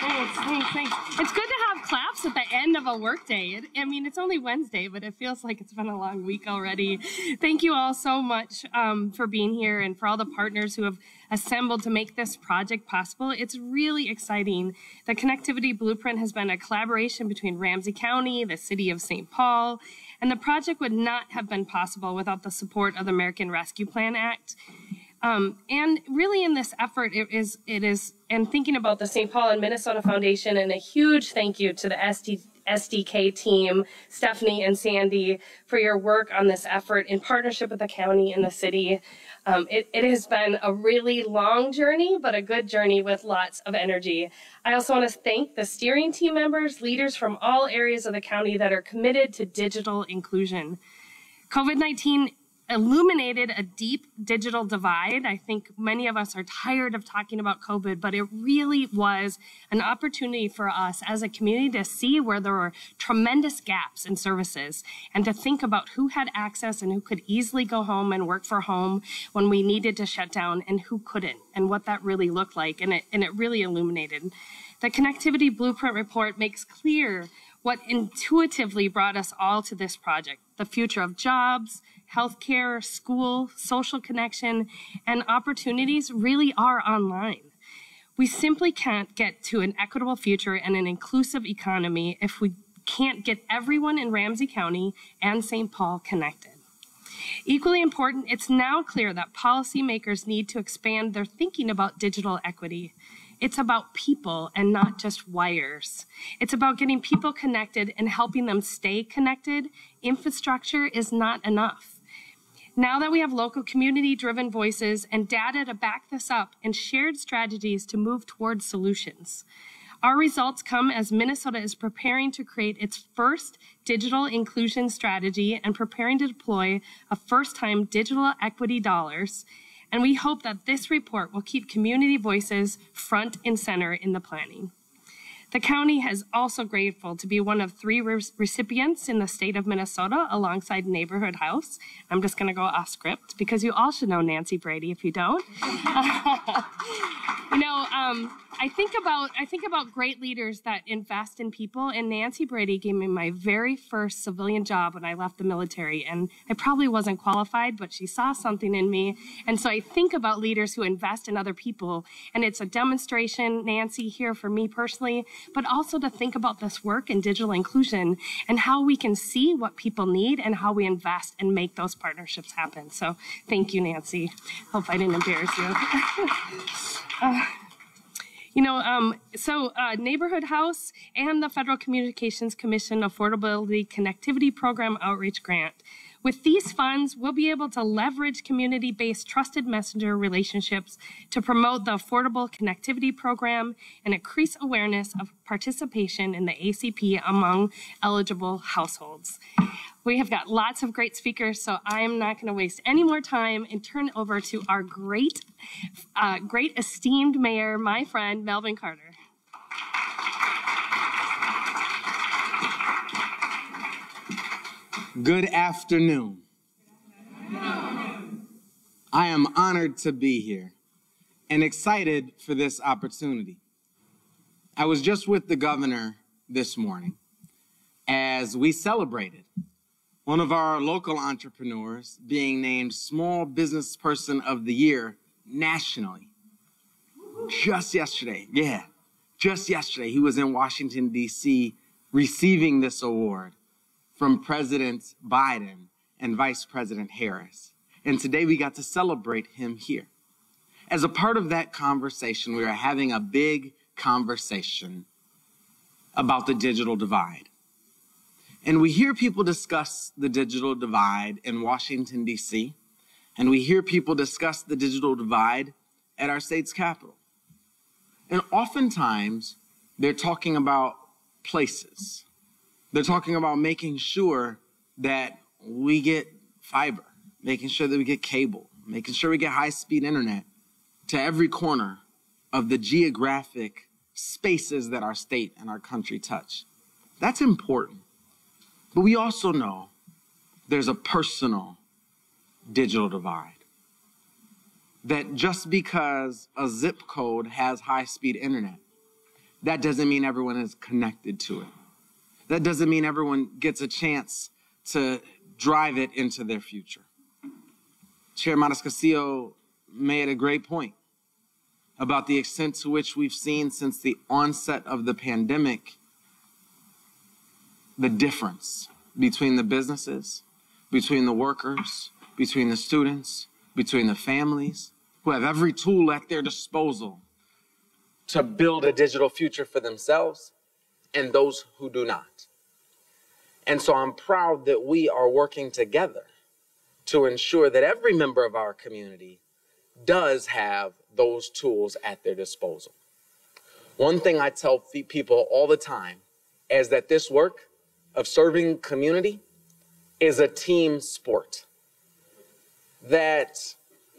Thanks, thanks, thanks. It's good to have claps at the end of a workday. I mean, it's only Wednesday, but it feels like it's been a long week already. Thank you all so much um, for being here and for all the partners who have assembled to make this project possible. It's really exciting. The Connectivity Blueprint has been a collaboration between Ramsey County, the City of St. Paul, and the project would not have been possible without the support of the American Rescue Plan Act. Um, and really in this effort, it is, it is, and thinking about the St. Paul and Minnesota Foundation, and a huge thank you to the SD, SDK team, Stephanie and Sandy, for your work on this effort in partnership with the county and the city. Um, it, it, has been a really long journey, but a good journey with lots of energy. I also want to thank the steering team members, leaders from all areas of the county that are committed to digital inclusion. COVID 19 illuminated a deep digital divide. I think many of us are tired of talking about COVID, but it really was an opportunity for us as a community to see where there were tremendous gaps in services and to think about who had access and who could easily go home and work for home when we needed to shut down and who couldn't and what that really looked like. And it, and it really illuminated. The Connectivity Blueprint Report makes clear what intuitively brought us all to this project the future of jobs, healthcare, school, social connection, and opportunities really are online. We simply can't get to an equitable future and an inclusive economy if we can't get everyone in Ramsey County and St. Paul connected. Equally important, it's now clear that policymakers need to expand their thinking about digital equity. It's about people and not just wires. It's about getting people connected and helping them stay connected. Infrastructure is not enough. Now that we have local community driven voices and data to back this up and shared strategies to move towards solutions, our results come as Minnesota is preparing to create its first digital inclusion strategy and preparing to deploy a first time digital equity dollars. And we hope that this report will keep community voices front and center in the planning. The county is also grateful to be one of three re recipients in the state of Minnesota alongside Neighborhood House. I'm just going to go off script because you all should know Nancy Brady if you don't. you know, um, I think about I think about great leaders that invest in people, and Nancy Brady gave me my very first civilian job when I left the military, and I probably wasn't qualified, but she saw something in me, and so I think about leaders who invest in other people, and it's a demonstration, Nancy, here for me personally, but also to think about this work in digital inclusion and how we can see what people need and how we invest and make those partnerships happen. So thank you, Nancy. Hope I didn't embarrass you. uh, you know, um, so uh, Neighborhood House and the Federal Communications Commission Affordability Connectivity Program Outreach Grant. With these funds, we'll be able to leverage community based trusted messenger relationships to promote the Affordable Connectivity Program and increase awareness of participation in the ACP among eligible households. We have got lots of great speakers, so I'm not going to waste any more time and turn over to our great, uh, great esteemed mayor, my friend, Melvin Carter. Good afternoon. I am honored to be here and excited for this opportunity. I was just with the governor this morning as we celebrated one of our local entrepreneurs being named Small Business Person of the Year nationally. Just yesterday, yeah, just yesterday, he was in Washington, D.C., receiving this award from President Biden and Vice President Harris. And today we got to celebrate him here. As a part of that conversation, we are having a big conversation about the digital divide. And we hear people discuss the digital divide in Washington, D.C., and we hear people discuss the digital divide at our state's capital. And oftentimes, they're talking about places. They're talking about making sure that we get fiber, making sure that we get cable, making sure we get high speed internet to every corner of the geographic spaces that our state and our country touch. That's important. But we also know there's a personal digital divide. That just because a zip code has high speed internet that doesn't mean everyone is connected to it. That doesn't mean everyone gets a chance to drive it into their future. Chair MatasCastillo made a great point about the extent to which we've seen since the onset of the pandemic the difference between the businesses, between the workers, between the students, between the families who have every tool at their disposal to build a digital future for themselves and those who do not. And so I'm proud that we are working together to ensure that every member of our community does have those tools at their disposal. One thing I tell people all the time is that this work of serving community is a team sport. That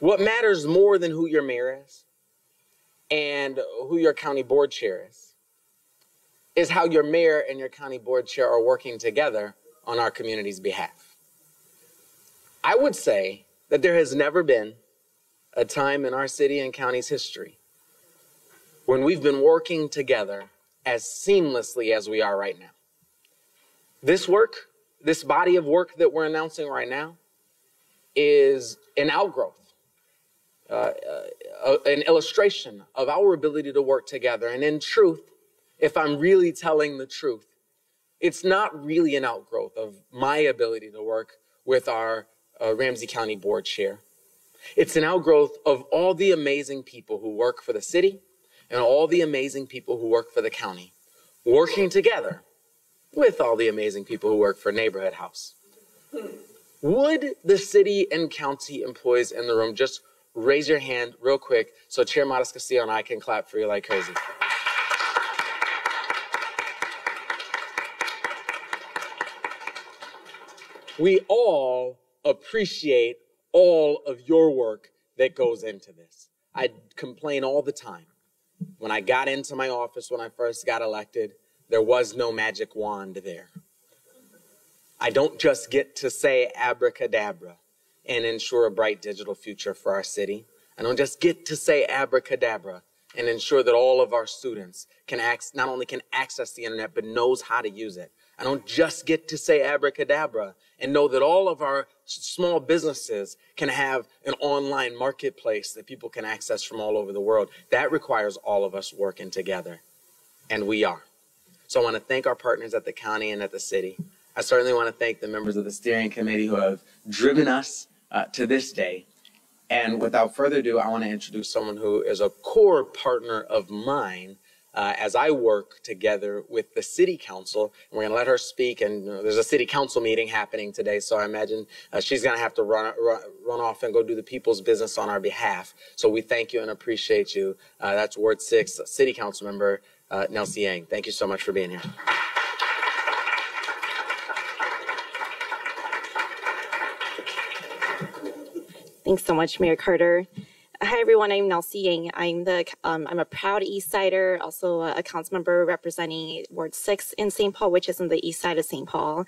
what matters more than who your mayor is and who your county board chair is is how your mayor and your county board chair are working together on our community's behalf. I would say that there has never been a time in our city and county's history when we've been working together as seamlessly as we are right now. This work, this body of work that we're announcing right now, is an outgrowth, uh, uh, an illustration of our ability to work together. And in truth, if I'm really telling the truth, it's not really an outgrowth of my ability to work with our uh, Ramsey County Board Chair. It's an outgrowth of all the amazing people who work for the city and all the amazing people who work for the county, working together with all the amazing people who work for Neighborhood House. Would the city and county employees in the room just raise your hand real quick so Chair MatasCastillo and I can clap for you like crazy? We all appreciate all of your work that goes into this. I complain all the time. When I got into my office when I first got elected, there was no magic wand there. I don't just get to say abracadabra and ensure a bright digital future for our city. I don't just get to say abracadabra and ensure that all of our students can ac- not only can access the internet but knows how to use it. I don't just get to say abracadabra and know that all of our small businesses can have an online marketplace that people can access from all over the world. That requires all of us working together. And we are. So I want to thank our partners at the county and at the city. I certainly want to thank the members of the steering committee who have driven us uh, to this day. And without further ado, I want to introduce someone who is a core partner of mine uh, as I work together with the city council. We're going to let her speak. And uh, there's a city council meeting happening today, so I imagine uh, she's going to have to run, run, run off and go do the people's business on our behalf. So we thank you and appreciate you. Uh, that's Ward Six City Council Member uh, Nelsie Yang. Thank you so much for being here. Thanks so much, Mayor Carter. Hi, everyone. I'm Nelsie Yang. I'm the um, I'm a proud East Sider, also a council member representing Ward Six in St. Paul, which is in the east side of St. Paul.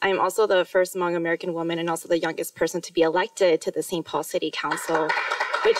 I'm also the first Hmong American woman and also the youngest person to be elected to the St. Paul City Council, which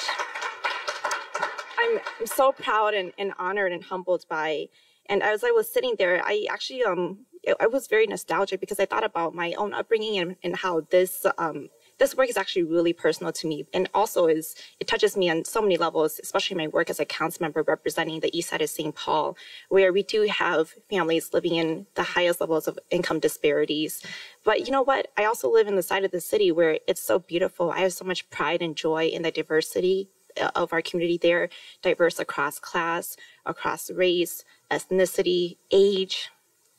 I'm, I'm so proud and, and honored and humbled by. And as I was sitting there, I actually um I was very nostalgic because I thought about my own upbringing and, and how this um this work is actually really personal to me. And also is it touches me on so many levels especially my work as a council member representing the east side of st paul where we do have families living in the highest levels of income disparities. But you know what? I also live in the side of the city where it's so beautiful. I have so much pride and joy in the diversity uh, of our community there, diverse across class, across race, ethnicity, age,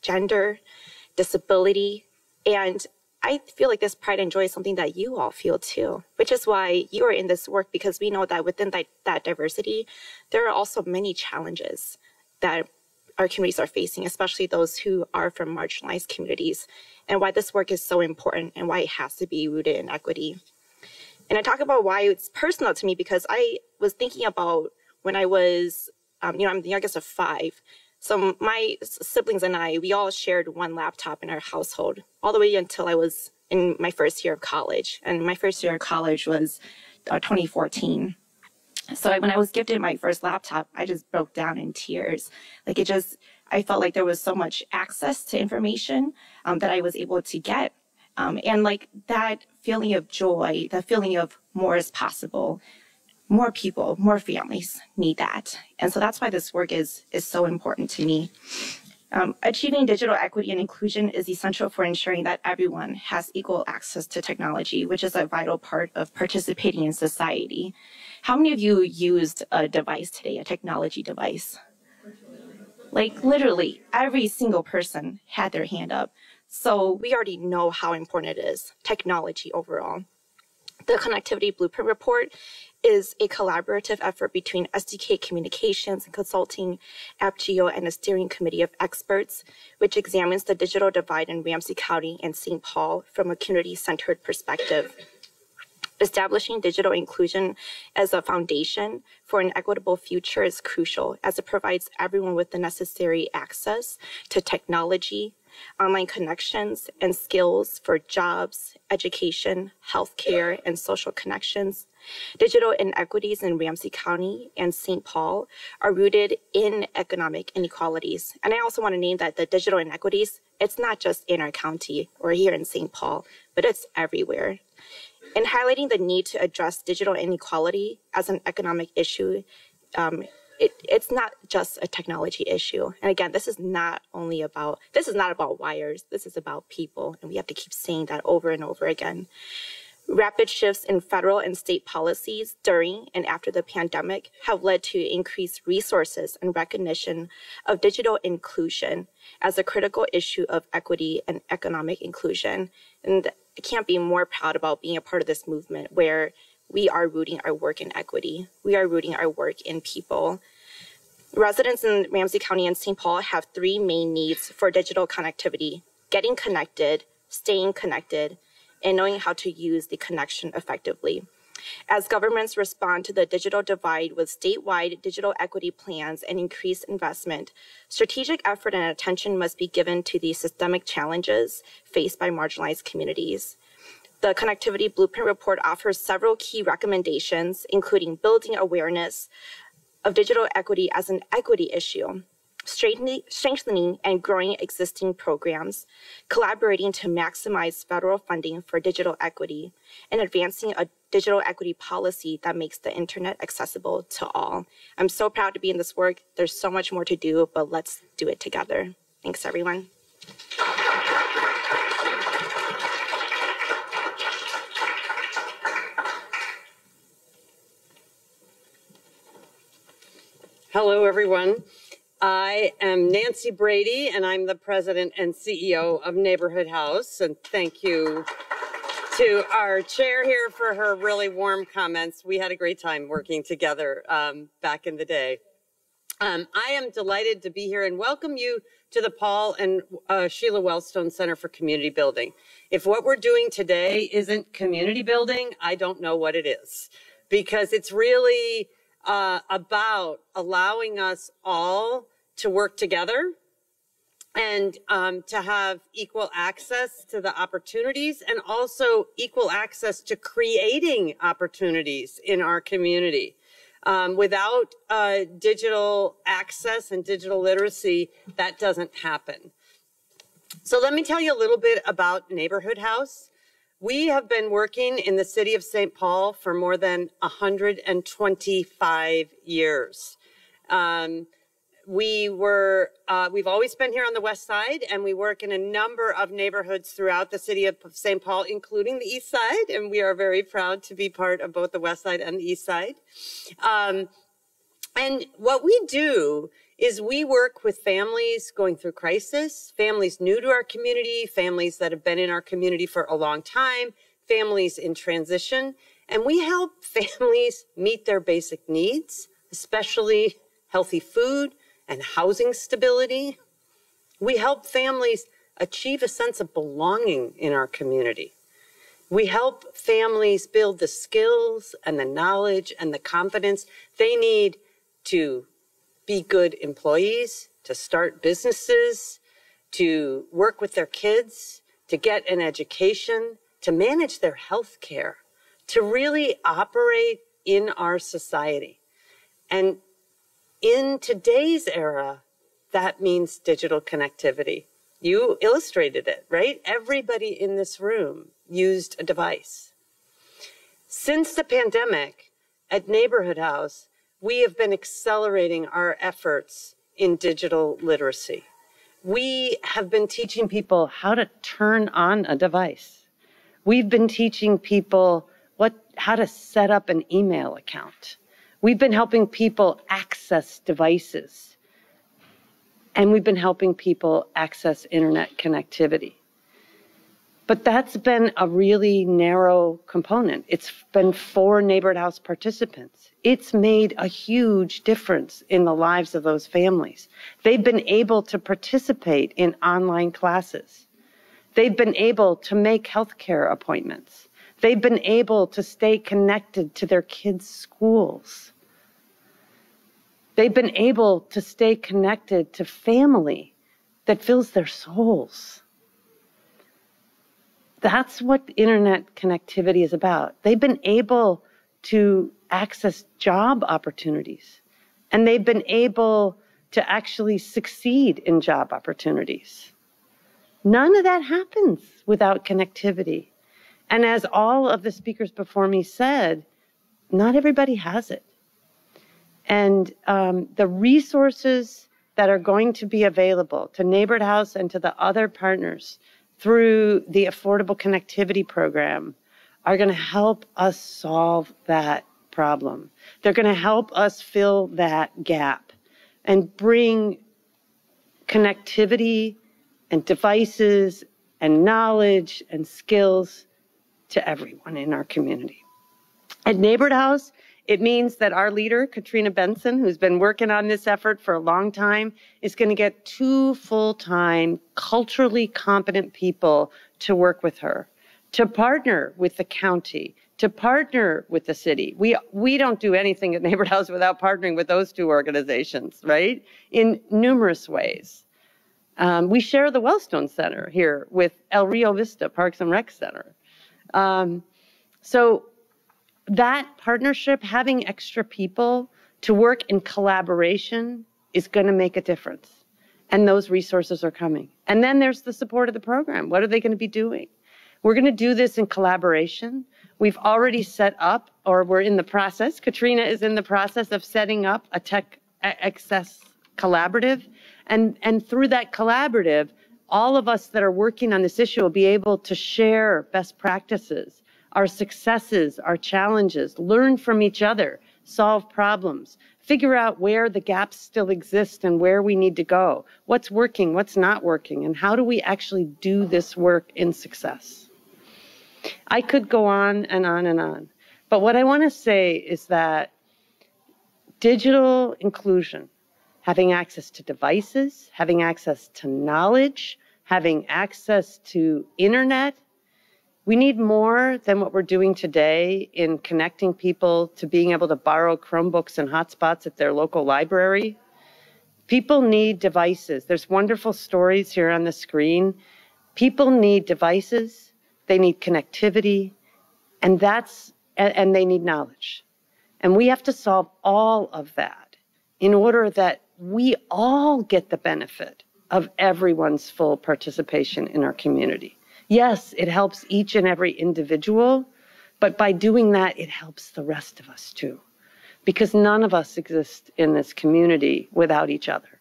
gender, disability. And I feel like this pride and joy is something that you all feel too, which is why you are in this work because we know that within that, that diversity, there are also many challenges that our communities are facing, especially those who are from marginalized communities, and why this work is so important and why it has to be rooted in equity. And I talk about why it's personal to me because I was thinking about when I was, um, you know, I'm the youngest of five. So my siblings and I, we all shared one laptop in our household all the way until I was in my first year of college. And my first year of college was uh, 2014. So when I was gifted my first laptop, I just broke down in tears. Like it just, I felt like there was so much access to information um, that I was able to get. Um, and like that feeling of joy, the feeling of more is possible, more people, more families need that. And so that's why this work is, is so important to me. Um, achieving digital equity and inclusion is essential for ensuring that everyone has equal access to technology, which is a vital part of participating in society. How many of you used a device today, a technology device? Like literally every single person had their hand up. So we already know how important it is, technology overall. The Connectivity Blueprint Report is a collaborative effort between SDK Communications and Consulting, AppGeo, and a steering committee of experts, which examines the digital divide in Ramsey County and St. Paul from a community-centered perspective. Establishing digital inclusion as a foundation for an equitable future is crucial as it provides everyone with the necessary access to technology, online connections, and skills for jobs, education, healthcare, and social connections. Digital inequities in Ramsey County and St. Paul are rooted in economic inequalities. And I also want to name that the digital inequities, it's not just in our county or here in St. Paul, but it's everywhere. In highlighting the need to address digital inequality as an economic issue, um, it, it's not just a technology issue. And again, this is not only about, this is not about wires, this is about people. And we have to keep saying that over and over again. Rapid shifts in federal and state policies during and after the pandemic have led to increased resources and recognition of digital inclusion as a critical issue of equity and economic inclusion. And I can't be more proud about being a part of this movement where we are rooting our work in equity. We are rooting our work in people. Residents in Ramsey County and St. Paul have three main needs for digital connectivity getting connected, staying connected, and knowing how to use the connection effectively. As governments respond to the digital divide with statewide digital equity plans and increased investment, strategic effort and attention must be given to the systemic challenges faced by marginalized communities. The Connectivity Blueprint Report offers several key recommendations, including building awareness of digital equity as an equity issue, strengthening and growing existing programs, collaborating to maximize federal funding for digital equity, and advancing a digital equity policy that makes the internet accessible to all. I'm so proud to be in this work. There's so much more to do, but let's do it together. Thanks, everyone. Hello, everyone. I am Nancy Brady, and I'm the president and CEO of Neighborhood House. And thank you to our chair here for her really warm comments. We had a great time working together um, back in the day. Um, I am delighted to be here and welcome you to the Paul and uh, Sheila Wellstone Center for Community Building. If what we're doing today isn't community building, I don't know what it is because it's really uh, about allowing us all to work together and um, to have equal access to the opportunities and also equal access to creating opportunities in our community. Um, without uh, digital access and digital literacy, that doesn't happen. So let me tell you a little bit about Neighborhood House. We have been working in the city of St. Paul for more than 125 years. Um, we were, uh, we've always been here on the west side and we work in a number of neighborhoods throughout the city of St. Paul, including the east side. And we are very proud to be part of both the west side and the east side. Um, and what we do is we work with families going through crisis, families new to our community, families that have been in our community for a long time, families in transition, and we help families meet their basic needs, especially healthy food and housing stability. We help families achieve a sense of belonging in our community. We help families build the skills and the knowledge and the confidence they need to be good employees, to start businesses, to work with their kids, to get an education, to manage their health care, to really operate in our society. And in today's era, that means digital connectivity. You illustrated it, right? Everybody in this room used a device. Since the pandemic, at Neighborhood House, we have been accelerating our efforts in digital literacy. We have been teaching people how to turn on a device. We've been teaching people what, how to set up an email account. We've been helping people access devices. And we've been helping people access internet connectivity. But that's been a really narrow component. It's been for neighborhood house participants. It's made a huge difference in the lives of those families. They've been able to participate in online classes. They've been able to make healthcare appointments. They've been able to stay connected to their kids' schools. They've been able to stay connected to family that fills their souls. That's what internet connectivity is about. They've been able to access job opportunities and they've been able to actually succeed in job opportunities. None of that happens without connectivity. And as all of the speakers before me said, not everybody has it. And um, the resources that are going to be available to Neighborhood House and to the other partners through the Affordable Connectivity Program are going to help us solve that problem. They're going to help us fill that gap and bring connectivity and devices and knowledge and skills to everyone in our community. At Neighborhood House, it means that our leader, Katrina Benson, who's been working on this effort for a long time, is going to get two full time, culturally competent people to work with her, to partner with the county, to partner with the city. We, we don't do anything at Neighborhood House without partnering with those two organizations, right? In numerous ways. Um, we share the Wellstone Center here with El Rio Vista Parks and Rec Center. Um, so that partnership, having extra people to work in collaboration is going to make a difference. And those resources are coming. And then there's the support of the program. What are they going to be doing? We're going to do this in collaboration. We've already set up, or we're in the process. Katrina is in the process of setting up a tech access collaborative. And, and through that collaborative, all of us that are working on this issue will be able to share best practices our successes, our challenges, learn from each other, solve problems, figure out where the gaps still exist and where we need to go, what's working, what's not working, and how do we actually do this work in success. I could go on and on and on, but what I want to say is that digital inclusion, having access to devices, having access to knowledge, having access to internet, we need more than what we're doing today in connecting people to being able to borrow Chromebooks and hotspots at their local library. People need devices. There's wonderful stories here on the screen. People need devices, they need connectivity, and that's and, they need knowledge. And we have to solve all of that in order that we all get the benefit of everyone's full participation in our community. Yes, it helps each and every individual, but by doing that, it helps the rest of us too. Because none of us exist in this community without each other.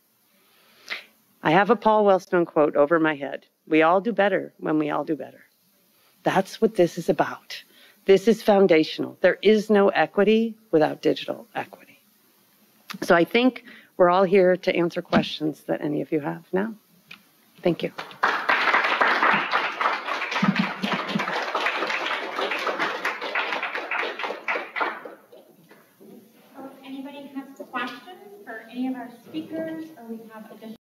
I have a Paul Wellstone quote over my head We all do better when we all do better. That's what this is about. This is foundational. There is no equity without digital equity. So I think we're all here to answer questions that any of you have now. Thank you.